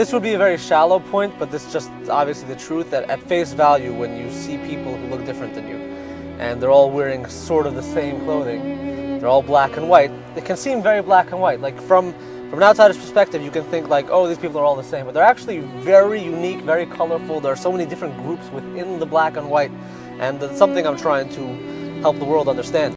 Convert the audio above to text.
this would be a very shallow point, but this is just obviously the truth that at face value, when you see people who look different than you, and they're all wearing sort of the same clothing, they're all black and white, it can seem very black and white. Like from from an outsider's perspective, you can think like, oh, these people are all the same, but they're actually very unique, very colorful. There are so many different groups within the black and white, and that's something I'm trying to help the world understand.